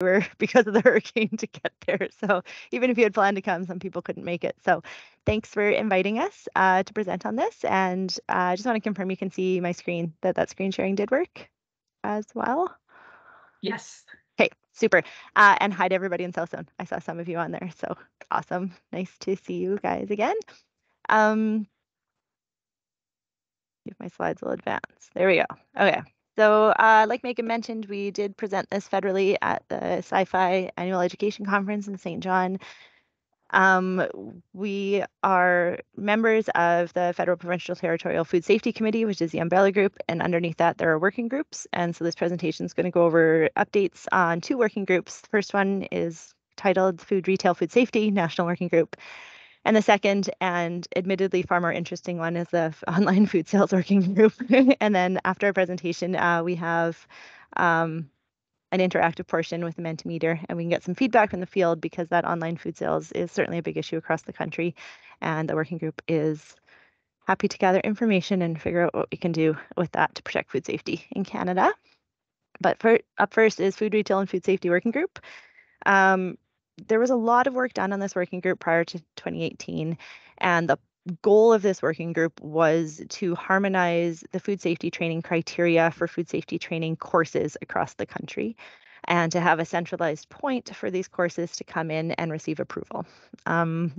were because of the hurricane to get there. So even if you had planned to come, some people couldn't make it. So thanks for inviting us uh, to present on this. And I uh, just want to confirm you can see my screen, that that screen sharing did work as well. Yes. Okay, super. Uh, and hi to everybody in South Zone. I saw some of you on there. So awesome. Nice to see you guys again. Um, if my slides will advance. There we go. Okay. So, uh, like Megan mentioned, we did present this federally at the CIPHI Annual Education Conference in St. John. Um, we are members of the Federal Provincial Territorial Food Safety Committee, which is the umbrella group, and underneath that there are working groups. And so this presentation is going to go over updates on two working groups. The first one is titled Food Retail Food Safety National Working Group, and the second, and admittedly far more interesting one, is the online food sales working group. and then after our presentation, uh, we have um, an interactive portion with the Mentimeter, and we can get some feedback from the field because that online food sales is certainly a big issue across the country. And the working group is happy to gather information and figure out what we can do with that to protect food safety in Canada. But for, up first is Food Retail and Food Safety Working Group. Um, there was a lot of work done on this working group prior to 2018, and the goal of this working group was to harmonize the food safety training criteria for food safety training courses across the country and to have a centralized point for these courses to come in and receive approval. Um,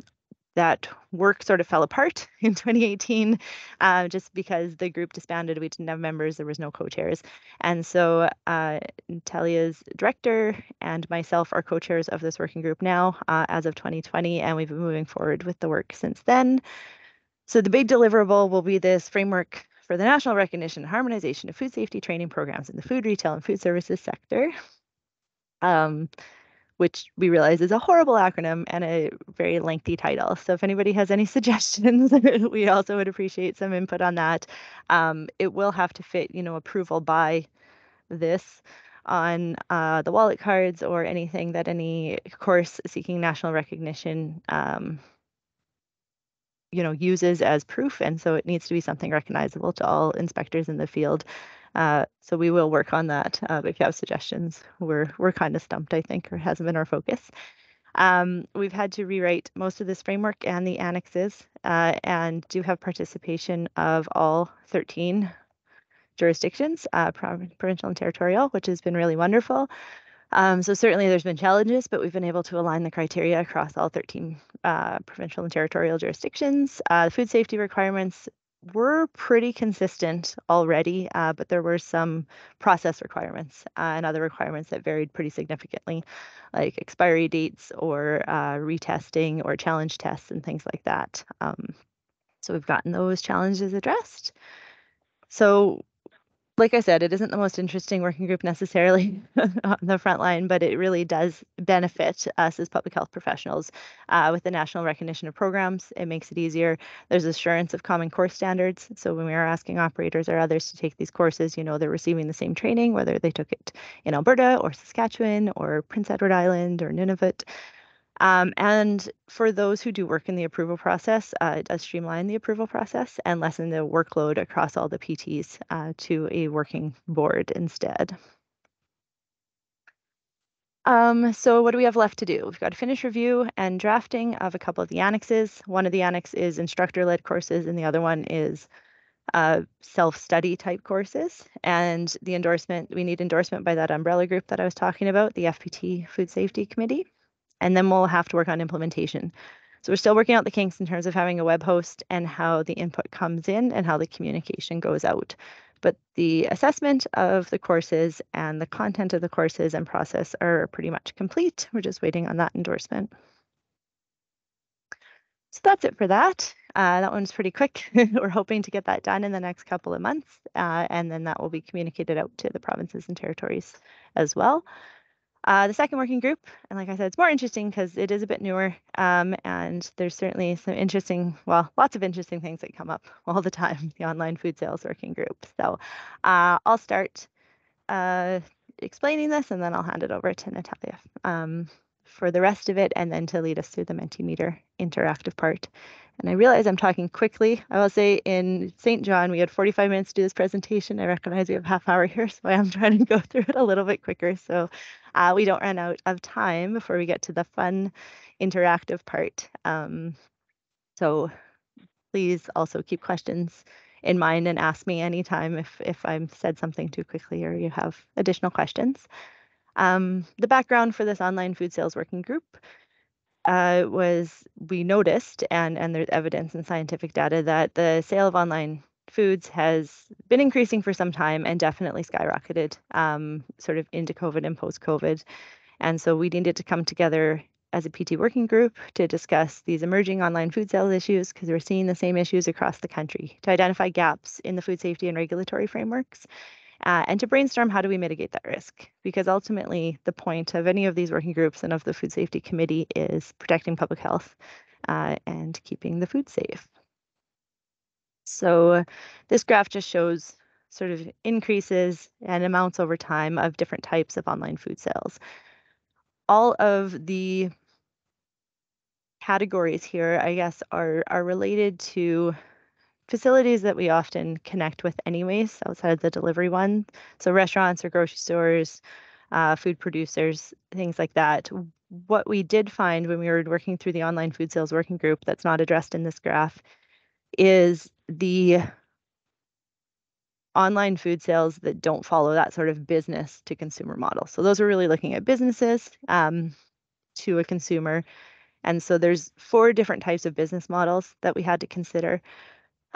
that work sort of fell apart in 2018 uh, just because the group disbanded. We didn't have members, there was no co chairs. And so uh, Talia's director and myself are co chairs of this working group now uh, as of 2020, and we've been moving forward with the work since then. So the big deliverable will be this framework for the national recognition and harmonization of food safety training programs in the food retail and food services sector. Um, which we realize is a horrible acronym and a very lengthy title. So if anybody has any suggestions, we also would appreciate some input on that. Um, it will have to fit, you know, approval by this on uh, the wallet cards or anything that any course seeking national recognition um, you know uses as proof and so it needs to be something recognizable to all inspectors in the field uh, so we will work on that. Uh, if you have suggestions, we're we're kind of stumped, I think, or hasn't been our focus. Um, we've had to rewrite most of this framework and the annexes, uh, and do have participation of all 13 jurisdictions, uh, provincial and territorial, which has been really wonderful. Um, so certainly there's been challenges, but we've been able to align the criteria across all 13 uh, provincial and territorial jurisdictions. Uh, the food safety requirements were pretty consistent already, uh, but there were some process requirements uh, and other requirements that varied pretty significantly, like expiry dates or uh, retesting or challenge tests and things like that. Um, so we've gotten those challenges addressed. So like I said, it isn't the most interesting working group necessarily on the front line, but it really does benefit us as public health professionals uh, with the national recognition of programs. It makes it easier. There's assurance of common course standards. So when we are asking operators or others to take these courses, you know, they're receiving the same training, whether they took it in Alberta or Saskatchewan or Prince Edward Island or Nunavut. Um, and for those who do work in the approval process, uh, it does streamline the approval process and lessen the workload across all the PTs uh, to a working board instead. Um, so what do we have left to do? We've got to finish review and drafting of a couple of the annexes. One of the annex is instructor-led courses and the other one is uh, self-study type courses. And the endorsement, we need endorsement by that umbrella group that I was talking about, the FPT Food Safety Committee and then we'll have to work on implementation. So we're still working out the kinks in terms of having a web host and how the input comes in and how the communication goes out. But the assessment of the courses and the content of the courses and process are pretty much complete. We're just waiting on that endorsement. So that's it for that. Uh, that one's pretty quick. We're hoping to get that done in the next couple of months, uh, and then that will be communicated out to the provinces and territories as well. Uh, the second working group, and like I said, it's more interesting because it is a bit newer, um, and there's certainly some interesting, well, lots of interesting things that come up all the time. The online food sales working group. So uh, I'll start uh, explaining this, and then I'll hand it over to Natalia um, for the rest of it, and then to lead us through the Mentimeter interactive part. And I realize I'm talking quickly. I will say in St. John, we had 45 minutes to do this presentation. I recognize we have half hour here, so I'm trying to go through it a little bit quicker. So uh, we don't run out of time before we get to the fun interactive part. Um, so please also keep questions in mind and ask me anytime if, if I've said something too quickly or you have additional questions. Um, the background for this online food sales working group uh, was we noticed, and, and there's evidence and scientific data, that the sale of online foods has been increasing for some time and definitely skyrocketed um, sort of into COVID and post COVID. And so we needed to come together as a PT working group to discuss these emerging online food sales issues because we're seeing the same issues across the country to identify gaps in the food safety and regulatory frameworks uh, and to brainstorm how do we mitigate that risk because ultimately the point of any of these working groups and of the food safety committee is protecting public health uh, and keeping the food safe. So this graph just shows sort of increases and amounts over time of different types of online food sales. All of the categories here, I guess, are are related to facilities that we often connect with anyways outside of the delivery one. So restaurants or grocery stores, uh, food producers, things like that. What we did find when we were working through the online food sales working group that's not addressed in this graph is the online food sales that don't follow that sort of business to consumer model. So those are really looking at businesses um, to a consumer. And so there's four different types of business models that we had to consider.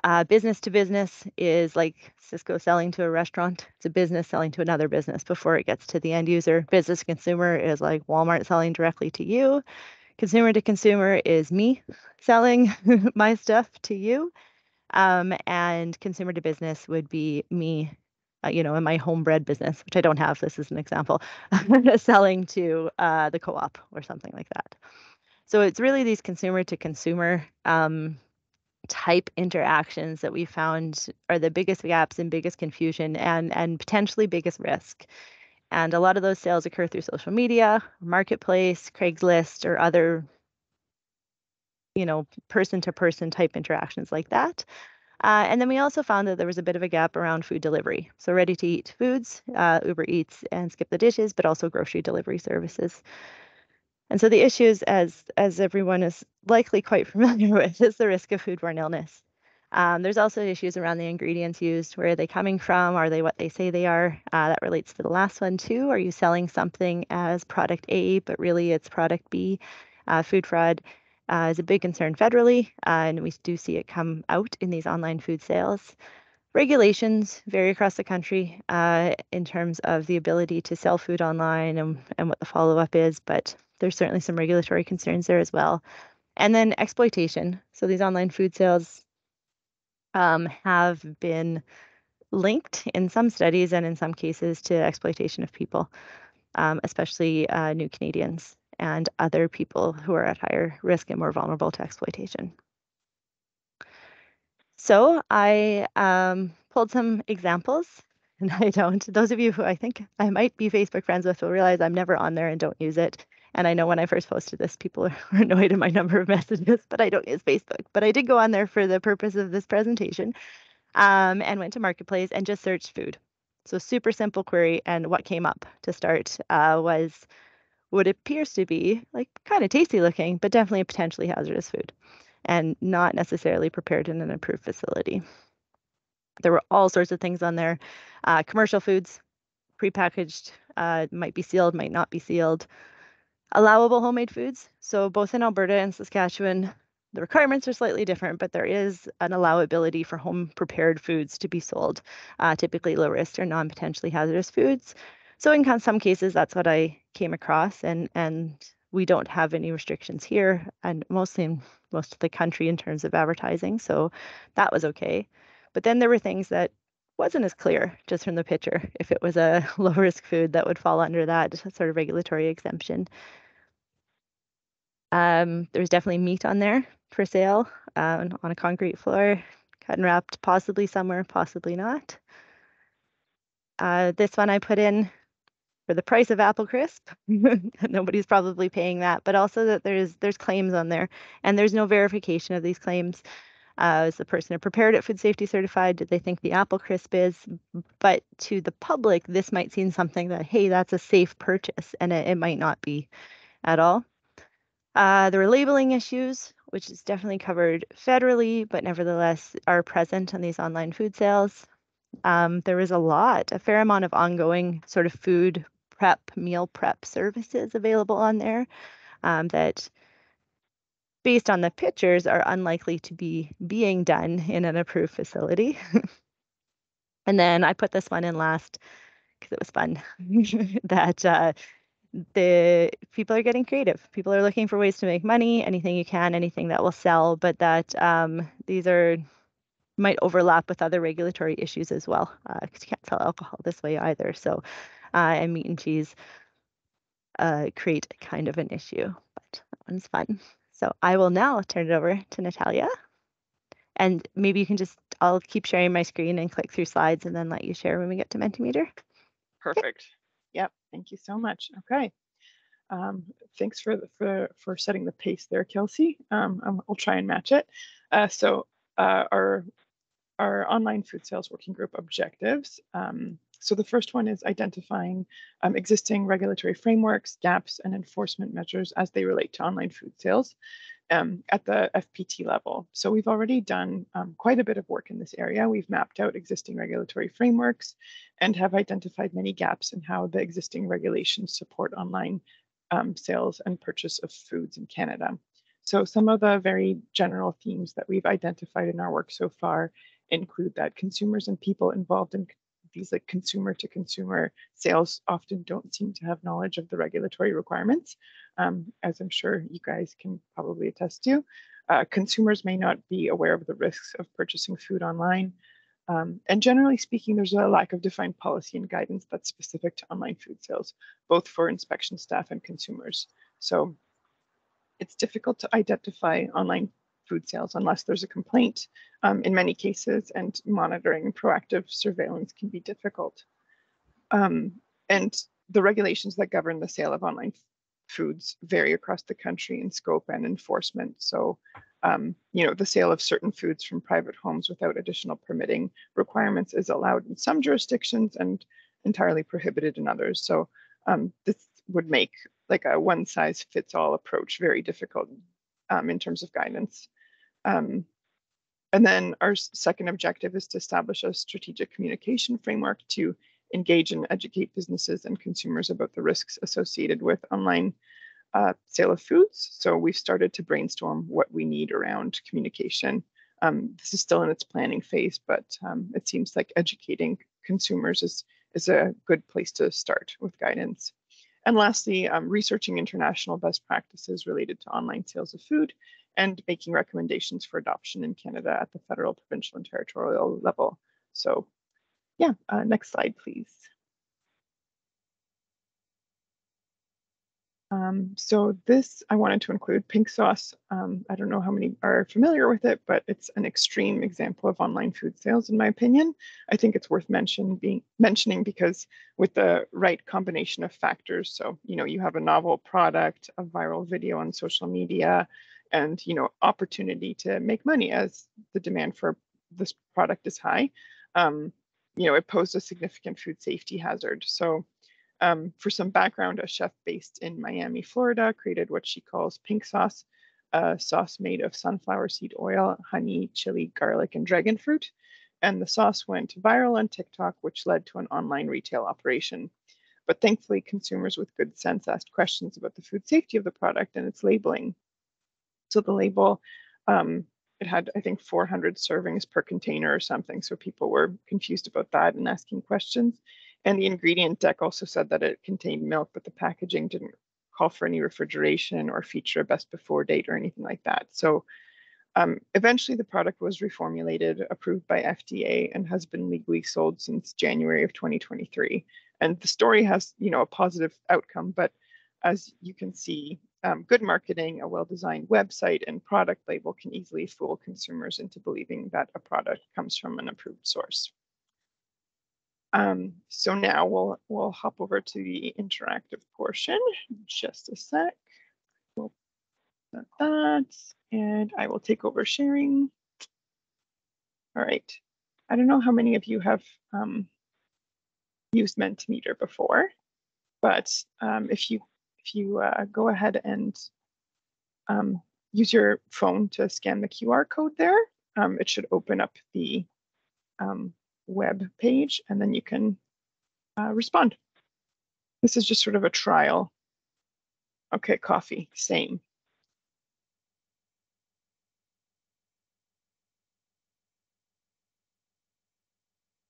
Uh, business to business is like Sysco selling to a restaurant. It's a business selling to another business before it gets to the end user. Business to consumer is like Walmart selling directly to you. Consumer to consumer is me selling my stuff to you. Um, and consumer to business would be me, uh, you know, in my homebred business, which I don't have. This is an example, selling to uh, the co op or something like that. So it's really these consumer to consumer um, type interactions that we found are the biggest gaps and biggest confusion and and potentially biggest risk. And a lot of those sales occur through social media, marketplace, Craigslist, or other you know, person to person type interactions like that. Uh, and then we also found that there was a bit of a gap around food delivery. So ready to eat foods, uh, Uber Eats and Skip the Dishes, but also grocery delivery services. And so the issues, as as everyone is likely quite familiar with, is the risk of foodborne illness. Um, there's also issues around the ingredients used. Where are they coming from? Are they what they say they are? Uh, that relates to the last one too. Are you selling something as product A, but really it's product B? Uh, food fraud uh, is a big concern federally, uh, and we do see it come out in these online food sales. Regulations vary across the country uh, in terms of the ability to sell food online and, and what the follow up is, but there's certainly some regulatory concerns there as well. And then exploitation. So these online food sales um, have been linked in some studies and in some cases to exploitation of people, um, especially uh, new Canadians and other people who are at higher risk and more vulnerable to exploitation. So I um, pulled some examples, and I don't. Those of you who I think I might be Facebook friends with will realize I'm never on there and don't use it. And I know when I first posted this, people are annoyed at my number of messages, but I don't use Facebook. But I did go on there for the purpose of this presentation um, and went to Marketplace and just searched food. So super simple query. And what came up to start uh, was what appears to be like kind of tasty looking, but definitely a potentially hazardous food and not necessarily prepared in an approved facility. There were all sorts of things on there uh, commercial foods, prepackaged, uh, might be sealed, might not be sealed, allowable homemade foods. So, both in Alberta and Saskatchewan, the requirements are slightly different, but there is an allowability for home prepared foods to be sold, uh, typically low risk or non potentially hazardous foods. So in some cases, that's what I came across, and and we don't have any restrictions here, and mostly in most of the country in terms of advertising. So that was okay. But then there were things that wasn't as clear just from the picture if it was a low risk food that would fall under that sort of regulatory exemption. Um, was definitely meat on there for sale uh, on a concrete floor, cut and wrapped, possibly somewhere, possibly not. Uh, this one I put in for the price of apple crisp nobody's probably paying that but also that there's there's claims on there and there's no verification of these claims Uh, is the person who prepared it food safety certified? Did they think the apple crisp is? But to the public, this might seem something that, hey, that's a safe purchase, and it, it might not be at all. Uh, there were labeling issues, which is definitely covered federally, but nevertheless are present on these online food sales. Um, there was a lot, a fair amount of ongoing sort of food prep, meal prep services available on there um, that based on the pictures are unlikely to be being done in an approved facility. and then I put this one in last because it was fun that uh, the people are getting creative. People are looking for ways to make money, anything you can, anything that will sell, but that um, these are might overlap with other regulatory issues as well because uh, you can't sell alcohol this way either. So, uh, and meat and cheese uh, create kind of an issue, but that one's fun. So I will now turn it over to Natalia. And maybe you can just, I'll keep sharing my screen and click through slides and then let you share when we get to Mentimeter. Perfect. Okay. Yep. Thank you so much. Okay. Um, thanks for, the, for for setting the pace there, Kelsey. Um, I'll try and match it. Uh, so uh, our our online food sales working group objectives. Um, so the first one is identifying um, existing regulatory frameworks, gaps, and enforcement measures as they relate to online food sales um, at the FPT level. So we've already done um, quite a bit of work in this area. We've mapped out existing regulatory frameworks and have identified many gaps in how the existing regulations support online um, sales and purchase of foods in Canada. So some of the very general themes that we've identified in our work so far include that consumers and people involved in these like consumer to consumer sales often don't seem to have knowledge of the regulatory requirements, um, as I'm sure you guys can probably attest to. Uh, consumers may not be aware of the risks of purchasing food online. Um, and generally speaking, there's a lack of defined policy and guidance that's specific to online food sales, both for inspection staff and consumers. So it's difficult to identify online food sales unless there's a complaint um, in many cases, and monitoring proactive surveillance can be difficult. Um, and the regulations that govern the sale of online foods vary across the country in scope and enforcement. So, um, you know, the sale of certain foods from private homes without additional permitting requirements is allowed in some jurisdictions and entirely prohibited in others. So, um, this would make like a one size fits all approach very difficult um, in terms of guidance. Um, and then our second objective is to establish a strategic communication framework to engage and educate businesses and consumers about the risks associated with online uh, sale of foods. So we've started to brainstorm what we need around communication. Um, this is still in its planning phase, but um, it seems like educating consumers is, is a good place to start with guidance. And lastly, um, researching international best practices related to online sales of food and making recommendations for adoption in Canada at the federal, provincial, and territorial level. So yeah, uh, next slide, please. Um, so this, I wanted to include pink sauce. Um, I don't know how many are familiar with it, but it's an extreme example of online food sales, in my opinion. I think it's worth mention being, mentioning because with the right combination of factors, so, you know, you have a novel product, a viral video on social media, and you know opportunity to make money as the demand for this product is high um, you know it posed a significant food safety hazard. So um, for some background a chef based in miami florida created what she calls pink sauce a sauce made of sunflower seed oil honey chili garlic and dragon fruit. And the sauce went viral on tiktok which led to an online retail operation. But thankfully consumers with good sense asked questions about the food safety of the product and its labeling so the label, um, it had, I think, 400 servings per container or something. So people were confused about that and asking questions. And the ingredient deck also said that it contained milk, but the packaging didn't call for any refrigeration or feature a best before date or anything like that. So um, eventually the product was reformulated, approved by FDA, and has been legally sold since January of 2023. And the story has, you know, a positive outcome, but as you can see, um, good marketing, a well-designed website, and product label can easily fool consumers into believing that a product comes from an approved source. Um, so now we'll we'll hop over to the interactive portion. Just a sec. We'll that, and I will take over sharing. All right. I don't know how many of you have um, used Mentimeter before, but um, if you if you uh, go ahead and um, use your phone to scan the QR code there, um, it should open up the um, web page and then you can uh, respond. This is just sort of a trial. Okay, coffee, same.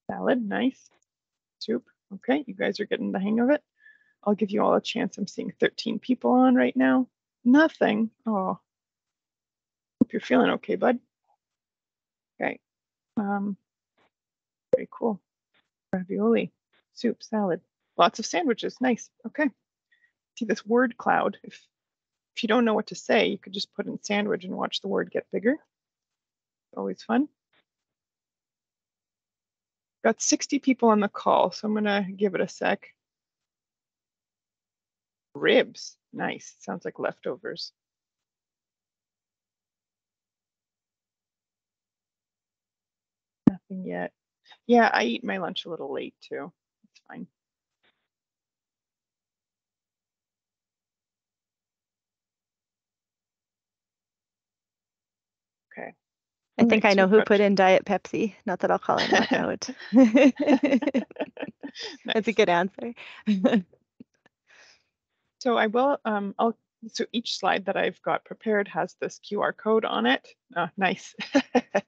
Salad, nice. Soup, okay, you guys are getting the hang of it. I'll give you all a chance. I'm seeing 13 people on right now. Nothing. Oh, hope you're feeling okay, bud. Okay. Um, very cool. Ravioli, soup, salad, lots of sandwiches. Nice. Okay. See this word cloud. If if you don't know what to say, you could just put in sandwich and watch the word get bigger. Always fun. Got 60 people on the call, so I'm gonna give it a sec. Ribs, nice. Sounds like leftovers. Nothing yet. Yeah, I eat my lunch a little late too. It's fine. Okay. I think I know who got- put in Diet Pepsi. Not that I'll call anyone out. That's a good answer. So I will, um, I'll, so each slide that I've got prepared has this QR code on it. Oh, nice.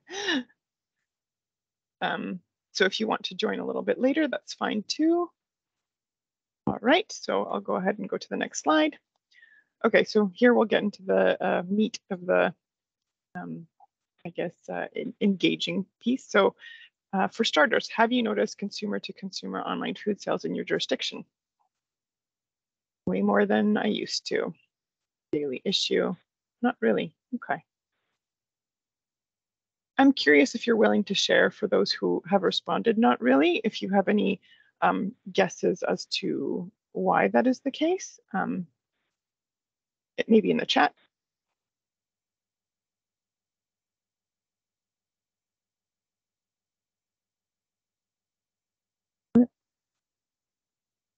um, so if you want to join a little bit later, that's fine too. All right, so I'll go ahead and go to the next slide. Okay, so here we'll get into the uh, meat of the, um, I guess, uh, en- engaging piece. So uh, for starters, have you noticed consumer to consumer online food sales in your jurisdiction? Way more than I used to. Daily issue, not really. Okay. I'm curious if you're willing to share for those who have responded, not really, if you have any um, guesses as to why that is the case. Um, it may be in the chat.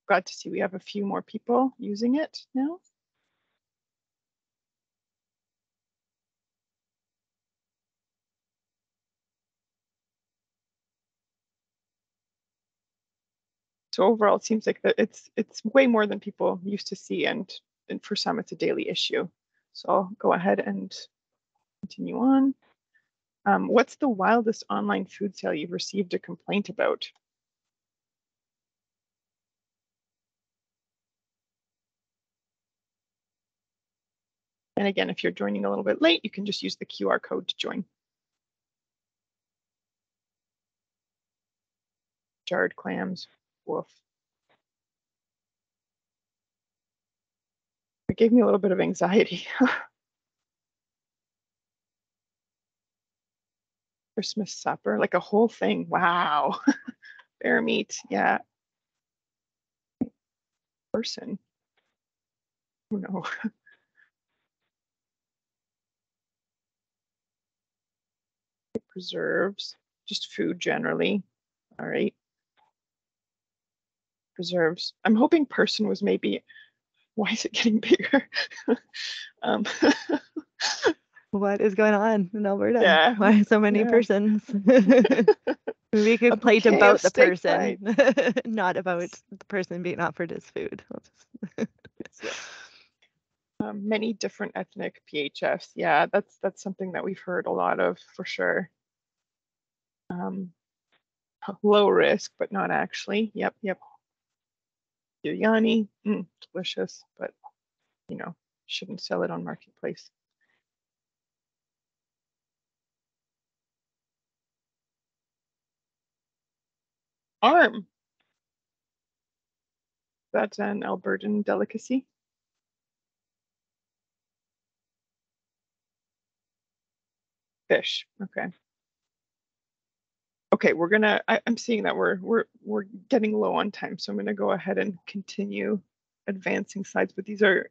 Glad to see we have a few more people using it now. So overall, it seems like that it's it's way more than people used to see, and, and for some, it's a daily issue. So I'll go ahead and continue on. Um, what's the wildest online food sale you've received a complaint about? And again, if you're joining a little bit late, you can just use the QR code to join. Jarred clams, woof. It gave me a little bit of anxiety. Christmas supper, like a whole thing. Wow. Bear meat, yeah. Person. Oh no. Preserves, just food generally. All right. Preserves. I'm hoping person was maybe, why is it getting bigger? um, what is going on in Alberta? Yeah, Why so many yeah. persons? We could A plate about the person, not about the person being offered his food. I'll just- Yeah. um, many different ethnic PHFs. Yeah, that's that's something that we've heard a lot of for sure. Um, low risk, but not actually. Yep, yep. Biryani, mm, delicious, but you know, shouldn't sell it on marketplace. Arm. That's an Albertan delicacy. Fish. Okay. Okay, we're gonna. I, I'm seeing that we're we're we're getting low on time, so I'm gonna go ahead and continue advancing slides. But these are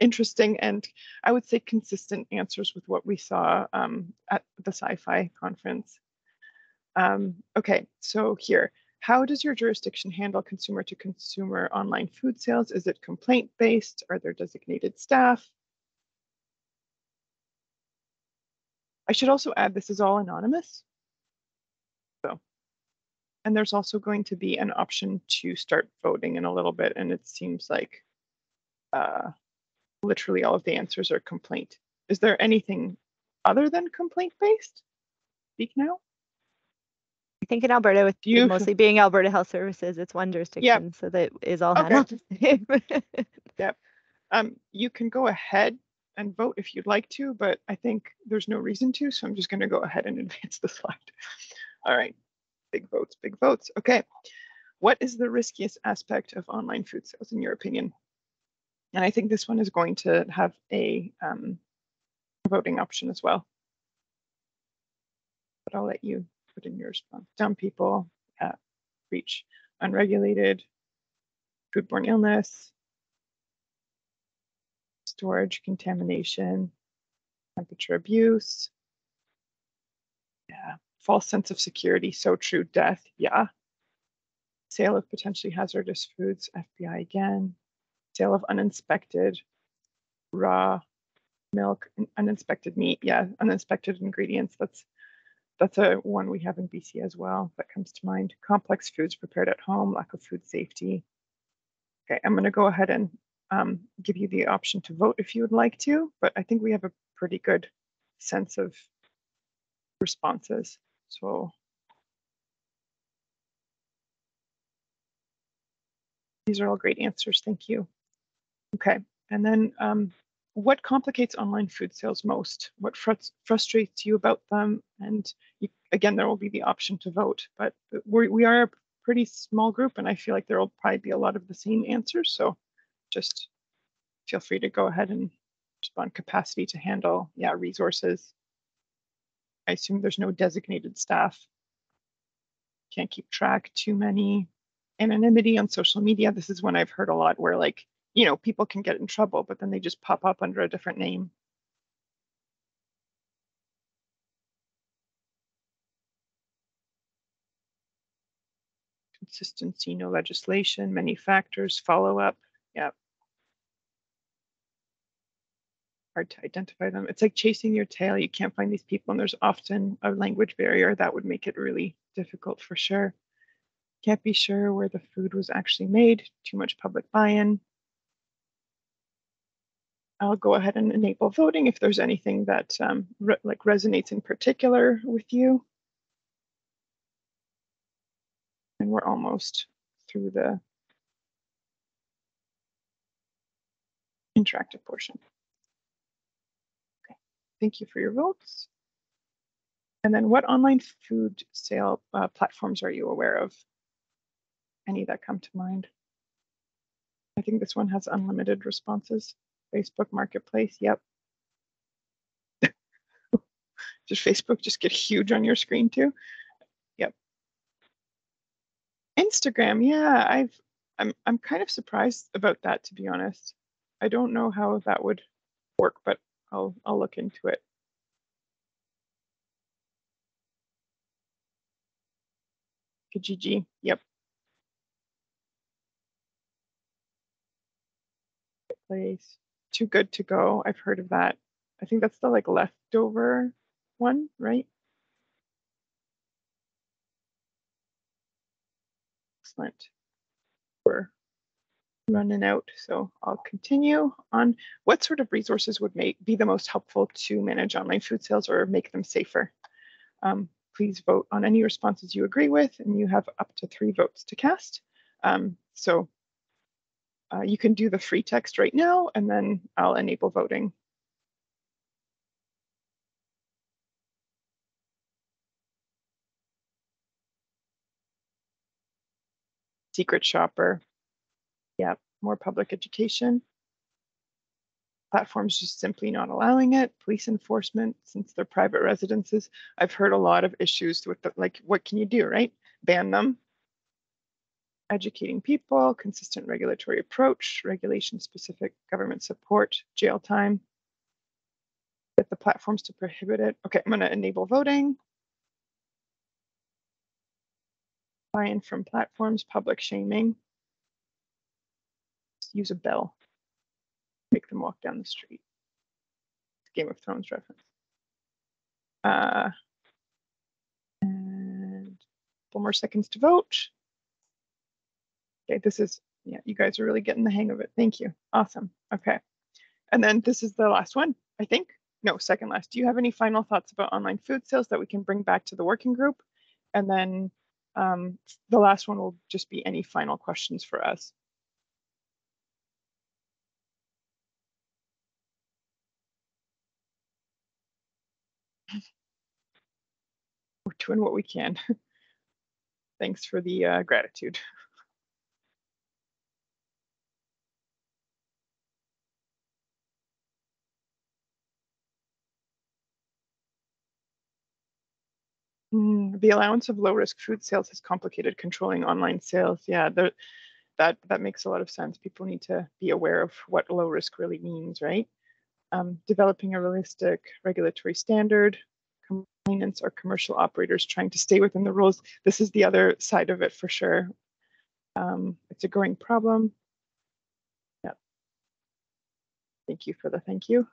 interesting and I would say consistent answers with what we saw um, at the CIPHI conference. Um, okay, so here, how does your jurisdiction handle consumer to consumer online food sales? Is it complaint based? Are there designated staff? I should also add this is all anonymous. So, and there's also going to be an option to start voting in a little bit, and it seems like uh, literally all of the answers are complaint. Is there anything other than complaint based? Speak now. I think in Alberta, with You- mostly being Alberta Health Services, it's one jurisdiction, so that is all Okay. handled the same. Um, you can go ahead and vote if you'd like to, but I think there's no reason to, so I'm just going to go ahead and advance the slide. All right, big votes, big votes. Okay, what is the riskiest aspect of online food sales in your opinion? And I think this one is going to have a um, voting option as well. But I'll let you put in your response. Dumb people, uh, reach unregulated, foodborne illness, storage contamination, temperature abuse. Yeah, false sense of security, so true, death, yeah. Sale of potentially hazardous foods, FBI again. Sale of uninspected raw milk, and uninspected meat, yeah, uninspected ingredients. That's that's a one we have in BC as well that comes to mind. Complex foods prepared at home, lack of food safety. Okay, I'm going to go ahead and um, give you the option to vote if you would like to, but I think we have a pretty good sense of responses. So these are all great answers. Thank you. Okay, and then um, what complicates online food sales most? What frus- frustrates you about them? And you, again, there will be the option to vote, but we we are a pretty small group, and I feel like there will probably be a lot of the same answers. So just feel free to go ahead and respond capacity to handle, yeah, resources. I assume there's no designated staff. Can't keep track too many. Anonymity on social media. This is one I've heard a lot where like, you know, people can get in trouble, but then they just pop up under a different name. Consistency, no legislation, many factors, follow up. Yeah, hard to identify them. It's like chasing your tail. You can't find these people, and there's often a language barrier that would make it really difficult for sure. Can't be sure where the food was actually made, too much public buy in. I'll go ahead and enable voting if there's anything that um, re- like resonates in particular with you. And we're almost through the interactive portion. Thank you for your votes. And then what online food sale uh, platforms are you aware of? Any that come to mind? I think this one has unlimited responses. Facebook Marketplace, yep. Does Facebook just get huge on your screen too? Yep. Instagram, yeah, I've I'm I'm kind of surprised about that to be honest. I don't know how that would work, but I'll I'll look into it. Kijiji, yep. Place. Too good to go. I've heard of that. I think that's the like leftover one, right? Excellent. Running out, so I'll continue on. What sort of resources would make be the most helpful to manage online food sales or make them safer? Um, please vote on any responses you agree with, and you have up to three votes to cast. Um, so uh, you can do the free text right now, and then I'll enable voting. Secret shopper. Yep, more public education. Platforms just simply not allowing it. Police enforcement, since they're private residences. I've heard a lot of issues with the, like, what can you do, right? Ban them. Educating people, consistent regulatory approach, regulation specific government support, jail time. Get the platforms to prohibit it. Okay, I'm going to enable voting. buy-in from platforms, public shaming. Use a bell. Make them walk down the street. Game of Thrones reference. Uh, and four more seconds to vote. Okay, this is, yeah, you guys are really getting the hang of it. Thank you. Awesome. Okay. And then this is the last one, I think. No, second last. Do you have any final thoughts about online food sales that we can bring back to the working group? And then um, the last one will just be any final questions for us. Doing what we can. Thanks for the uh, gratitude. Mm, the allowance of low risk food sales has complicated controlling online sales. Yeah, the, that that makes a lot of sense. People need to be aware of what low risk really means, right? Um, developing a realistic regulatory standard, compliance or commercial operators trying to stay within the rules. This is the other side of it for sure. Um, it's a growing problem. Yeah. Thank you for the thank you.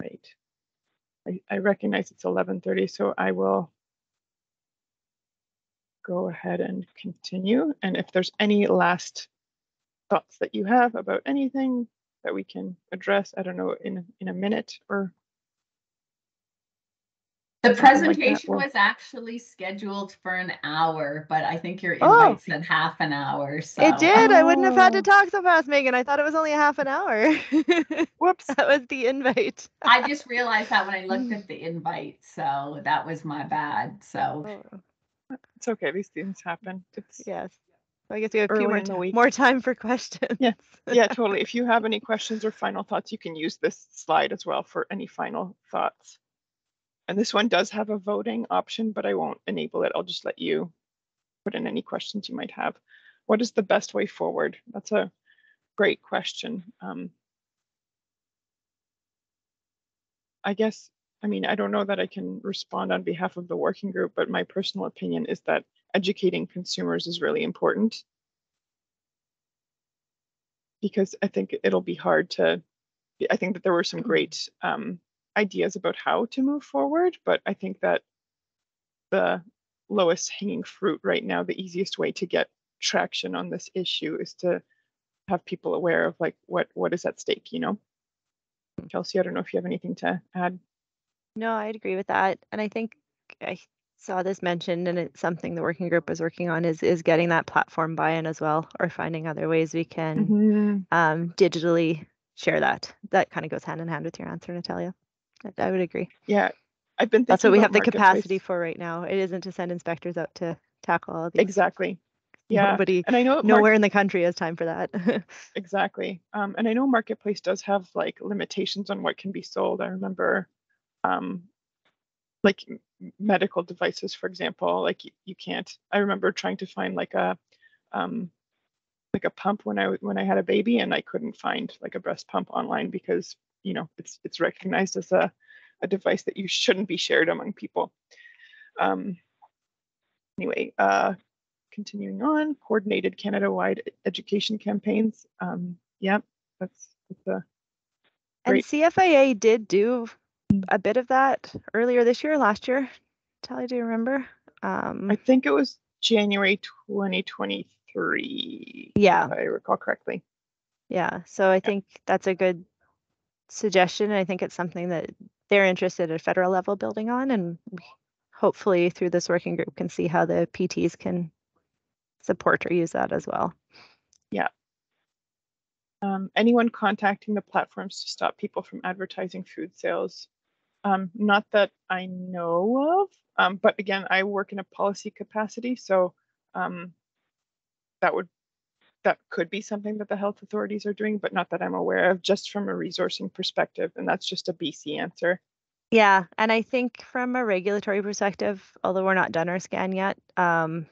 Right. I, I recognize it's 11:30, so I will go ahead and continue. And if there's any last thoughts that you have about anything that we can address, I don't know, in in a minute or The Something like presentation was actually scheduled for an hour, but I think your Oh. invite said half an hour, so. It did. I wouldn't have had to Oh. talk so fast, Megan. I thought it was only a half an hour. whoops. that was the invite. I just realized that when I looked at the invite, so that was my bad, so. Oh, It's okay. These things happen. It's yes. I guess we have a few more, in the ti- week. more time for questions. Yeah. yeah, totally. If you have any questions or final thoughts, you can use this slide as well for any final thoughts. And this one does have a voting option, but I won't enable it. I'll just let you put in any questions you might have. What is the best way forward? That's a great question. Um, I guess, I mean, I don't know that I can respond on behalf of the working group, but my personal opinion is that educating consumers is really important because I think it'll be hard to. I think that there were some great um, ideas about how to move forward, but I think that the lowest hanging fruit right now, the easiest way to get traction on this issue is to have people aware of like what what is at stake. You know, Kelsey, I don't know if you have anything to add. No, I'd agree with that. And I think I saw this mentioned and it's something the working group is working on is is getting that platform buy-in as well or finding other ways we can Mhm. um, digitally share that. That kind of goes hand in hand with your answer, Natalia. I, I would agree. Yeah, I've been. That's what we have the capacity for right now. It isn't to send inspectors out to tackle all these. Exactly. Yeah, Nobody, and I know nowhere in the country has time for that. Exactly. Um, and I know Marketplace does have like limitations on what can be sold. I remember um, like medical devices, for example, like you, you can't, I remember trying to find like a um, like a pump when I when I had a baby and I couldn't find like a breast pump online because, you know, it's it's recognized as a, a device that you shouldn't be shared among people. Um, anyway, uh, continuing on, coordinated Canada-wide education campaigns. Um, yeah, that's, that's a and CFIA did do a bit of that earlier this year, last year. Talia, do you remember? Um, I think it was January 2023. Yeah. if I recall correctly. Yeah, so I think that's a good suggestion. and I think it's something that they're interested at federal level building on, and hopefully through this working group can see how the PTs can support or use that as well. Yeah. Um, anyone contacting the platforms to stop people from advertising food sales? Um, not that I know of, um, but again, I work in a policy capacity, so um, that would that could be something that the health authorities are doing, but not that I'm aware of, just from a resourcing perspective, and that's just a BC answer. Yeah, and I think from a regulatory perspective, although we're not done our scan yet, um,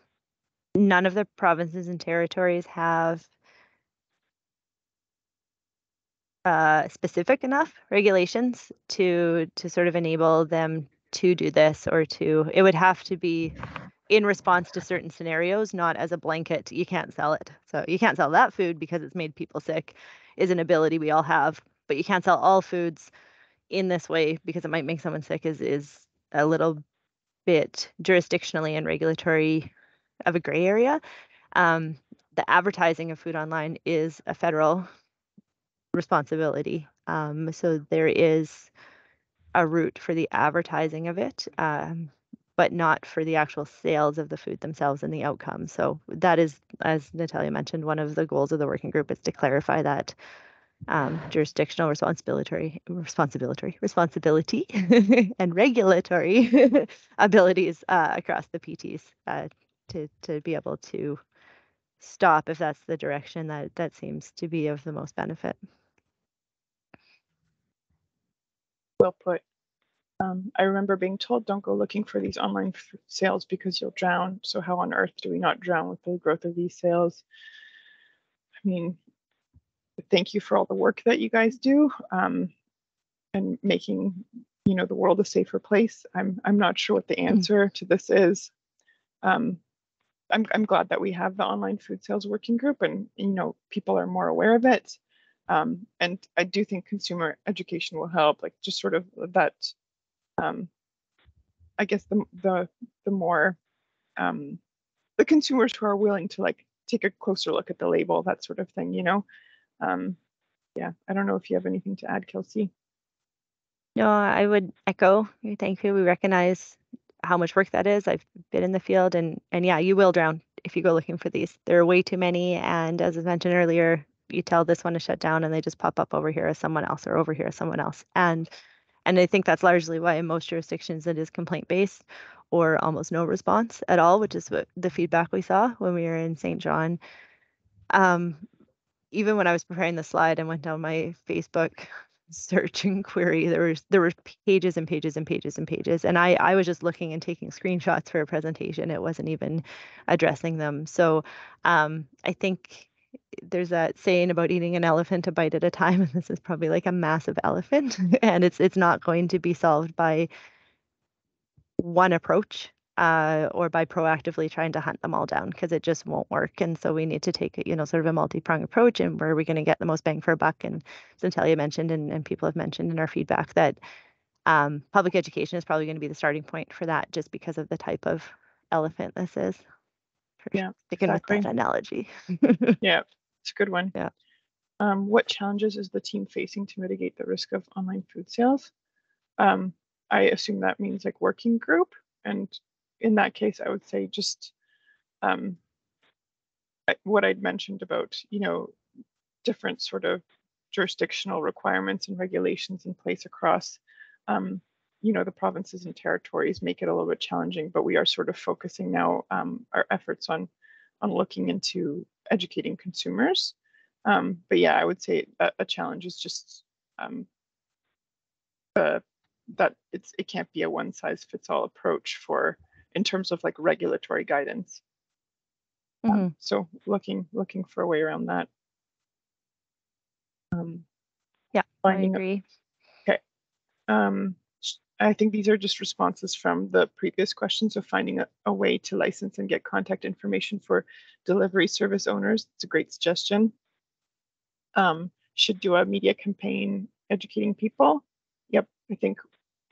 none of the provinces and territories have uh, specific enough regulations to to sort of enable them to do this or to it would have to be in response to certain scenarios, not as a blanket, you can't sell it. So you can't sell that food because it's made people sick, is an ability we all have. But you can't sell all foods in this way because it might make someone sick is is a little bit jurisdictionally and regulatory of a gray area. Um, the advertising of food online is a federal responsibility. Um, so there is a route for the advertising of it. Um, but not for the actual sales of the food themselves and the outcome. So that is, as Natalia mentioned, one of the goals of the working group is to clarify that um, jurisdictional responsibility, responsibility, responsibility, and regulatory abilities uh, across the PTs uh, to to be able to stop if that's the direction that that seems to be of the most benefit. Well put. Um, I remember being told, don't go looking for these online sales because you'll drown. So how on earth do we not drown with the growth of these sales? I mean, thank you for all the work that you guys do um, and making, you know, the world a safer place. I'm I'm not sure what the mm. answer mm. to this is. Um, I'm I'm glad that we have the online food sales working group and you know people are more aware of it. Um, and I do think consumer education will help, like just sort of that um, I guess the the the more um, the consumers who are willing to like take a closer look at the label, that sort of thing, you know. Um, yeah, I don't know if you have anything to add, Kelsey. No, I would echo. Thank you. We recognize how much work that is. I've been in the field, and and yeah, you will drown if you go looking for these. There are way too many, and as I mentioned earlier, you tell this one to shut down, and they just pop up over here as someone else or over here as someone else, and and I think that's largely why in most jurisdictions it is complaint based or almost no response at all, which is what the feedback we saw when we were in St. John. Um, even when I was preparing the slide and went down my Facebook search and query, there was there were pages and pages and pages and pages. And I, I was just looking and taking screenshots for a presentation. It wasn't even addressing them. So um, I think there's that saying about eating an elephant a bite at a time and this is probably like a massive elephant and it's it's not going to be solved by one approach uh, or by proactively trying to hunt them all down because it just won't work and so we need to take you know sort of a multi-pronged approach and where are we going to get the most bang for a buck and Natalia mentioned and, and people have mentioned in our feedback that um, public education is probably going to be the starting point for that just because of the type of elephant this is yeah sticking exactly. with that analogy yeah it's a good one. Yeah. Um, what challenges is the team facing to mitigate the risk of online food sales? Um, I assume that means like working group. And in that case, I would say just um, what I'd mentioned about, you know, different sort of jurisdictional requirements and regulations in place across, um, you know, the provinces and territories make it a little bit challenging. But we are sort of focusing now um, our efforts on on looking into educating consumers. Um, but yeah, I would say a, a challenge is just um, uh, that it's it can't be a one size fits all approach for in terms of like regulatory guidance. Um, mm-hmm. Um, so looking looking for a way around that. Um, yeah, I agree. okay. I think these are just responses from the previous questions of finding a, a, way to license and get contact information for delivery service owners. It's a great suggestion. Um, should do a media campaign educating people. Yep, I think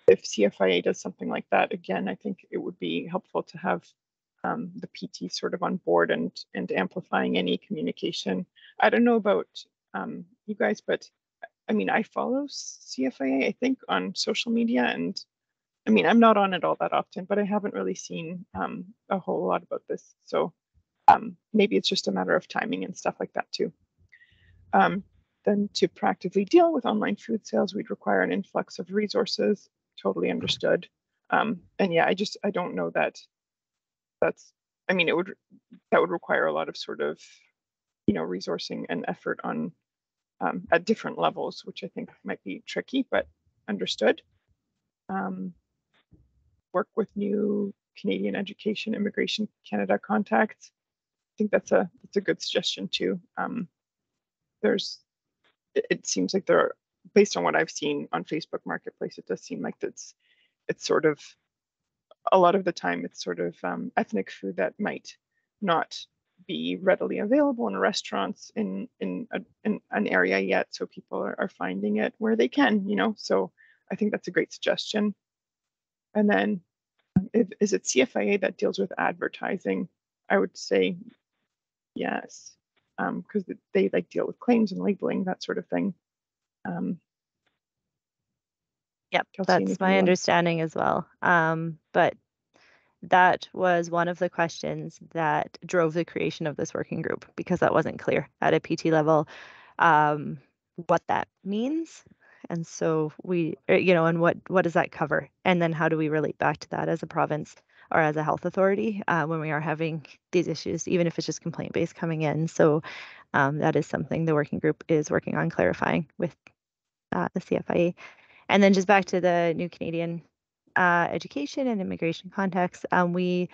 if CFIA does something like that, again, I think it would be helpful to have um, the PT sort of on board and, and amplifying any communication. I don't know about um, you guys, but I mean, I follow CFIA, I think, on social media, and I mean, I'm not on it all that often, but I haven't really seen um, a whole lot about this. So um, maybe it's just a matter of timing and stuff like that too. Um, then to practically deal with online food sales, we'd require an influx of resources. Totally understood. Um, and yeah, I just I don't know that that's. I mean, it would that would require a lot of sort of, you know, resourcing and effort on um, at different levels, which I think might be tricky, but understood. Um, work with new Canadian Education Immigration Canada contacts. I think that's a that's a good suggestion too. Um, there's it, it, seems like there are based on what I've seen on Facebook Marketplace, it does seem like that's it's sort of a lot of the time it's sort of um, ethnic food that might not be readily available in restaurants in in, a, in an area yet so people are, are finding it where they can you know so i think that's a great suggestion. And then if, is it cfia that deals with advertising? I would say yes because um, they like deal with claims and labeling that sort of thing. Um, Yep, that's my understanding as well. Um, but that was one of the questions that drove the creation of this working group because that wasn't clear at a PT level um, what that means. And so we, er, you know, and what what does that cover? And then how do we relate back to that as a province or as a health authority uh, when we are having these issues, even if it's just complaint based coming in? So um, that is something the working group is working on clarifying with uh, the CFIA. And then just back to the new Canadian uh, education and immigration context, um, we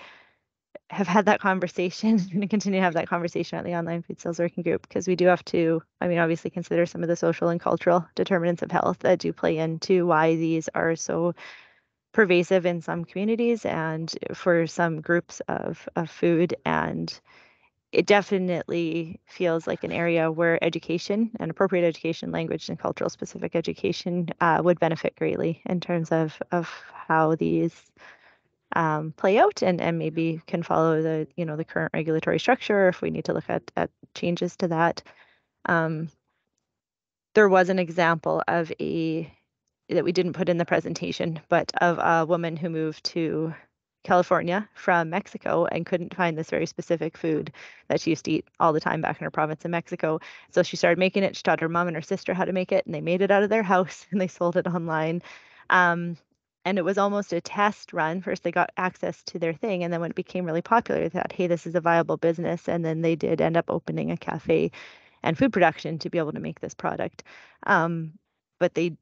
have had that conversation and continue to have that conversation at the online food sales working group because we do have to, I mean, obviously consider some of the social and cultural determinants of health that do play into why these are so pervasive in some communities and for some groups of, of food and it definitely feels like an area where education and appropriate education, language and cultural specific education uh, would benefit greatly in terms of of how these um, play out and, and maybe can follow the you know the current regulatory structure if we need to look at, at changes to that. Um, there was an example of a that we didn't put in the presentation, but of a woman who moved to California from Mexico and couldn't find this very specific food that she used to eat all the time back in her province in Mexico. So she started making it. She taught her mom and her sister how to make it, and they made it out of their house and they sold it online. Um, and it was almost a test run. First, they got access to their thing, and then when it became really popular, they thought, "Hey, this is a viable business." And then they did end up opening a cafe and food production to be able to make this product. Um, but they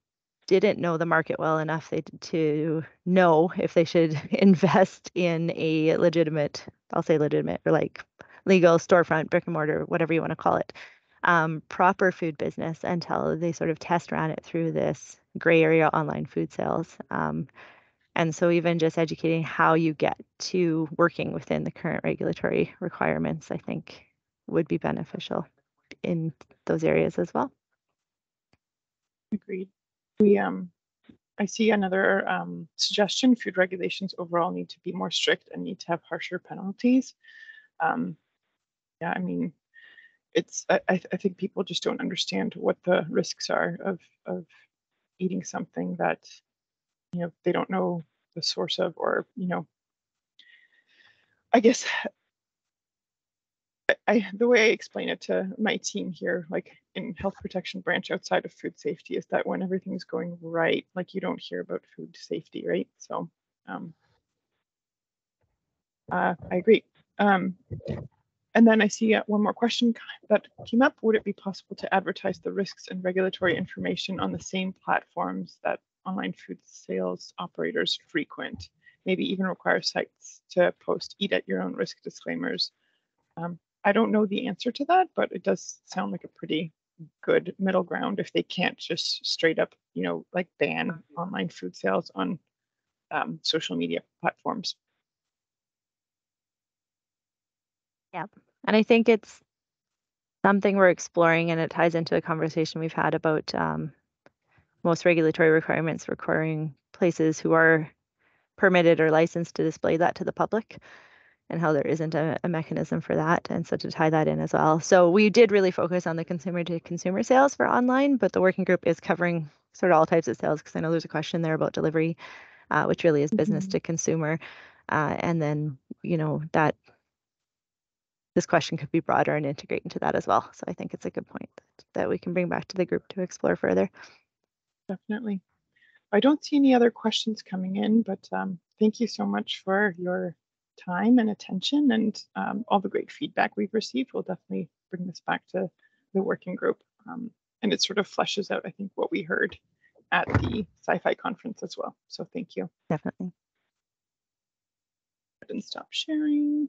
didn't know the market well enough they, to know if they should invest in a legitimate, I'll say legitimate or like legal storefront, brick and mortar, whatever you want to call it, um, proper food business until they sort of test ran it through this gray area online food sales. Um, and so even just educating how you get to working within the current regulatory requirements, I think would be beneficial in those areas as well. Agreed we um I see another um, suggestion. Food regulations overall need to be more strict and need to have harsher penalties. Um, yeah, I mean, it's I, I think people just don't understand what the risks are of of eating something that you know they don't know the source of, or you know, I guess I, the way I explain it to my team here, like in health protection branch outside of food safety, is that when everything's going right, like you don't hear about food safety, right? So, um, uh, I agree. Um, and then I see uh, one more question that came up. Would it be possible to advertise the risks and regulatory information on the same platforms that online food sales operators frequent? Maybe even require sites to post eat at your own risk disclaimers. Um, I don't know the answer to that, but it does sound like a pretty good middle ground if they can't just straight up, you know, like ban online food sales on um, social media platforms. Yeah. And I think it's something we're exploring and it ties into a conversation we've had about um, most regulatory requirements requiring places who are permitted or licensed to display that to the public and how there isn't a, a, mechanism for that. And so to tie that in as well. So we did really focus on the consumer to consumer sales for online, but the working group is covering sort of all types of sales because I know there's a question there about delivery, uh, which really is business mm-hmm. to consumer. Uh, and then, you know, that this question could be broader and integrate into that as well. So I think it's a good point that, that we can bring back to the group to explore further. Definitely. I don't see any other questions coming in, but um, thank you so much for your time and attention and um, all the great feedback we've received. We'll definitely bring this back to the working group. Um, and it sort of fleshes out, I think, what we heard at the CIPHI conference as well. So thank you. Definitely. And stop sharing.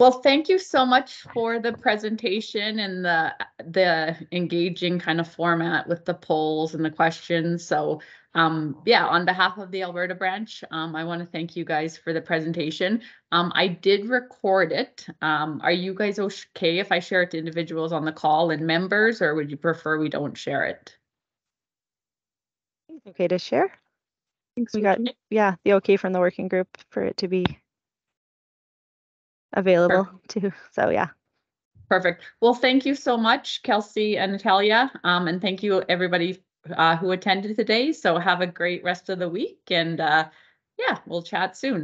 Well, thank you so much for the presentation and the, the engaging kind of format with the polls and the questions. So, um, yeah, on behalf of the Alberta branch, um, I want to thank you guys for the presentation. Um, I did record it. Um, are you guys okay if I share it to individuals on the call and members, or would you prefer we don't share it? Okay to share? Thanks, We got, yeah, the okay from the working group for it to be available too. So yeah. Perfect. Well, thank you so much, Kelsey and Natalia. Um, and thank you everybody uh, who attended today. So have a great rest of the week and uh, yeah, we'll chat soon.